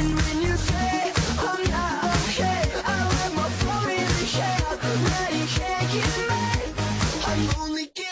I'm only kidding.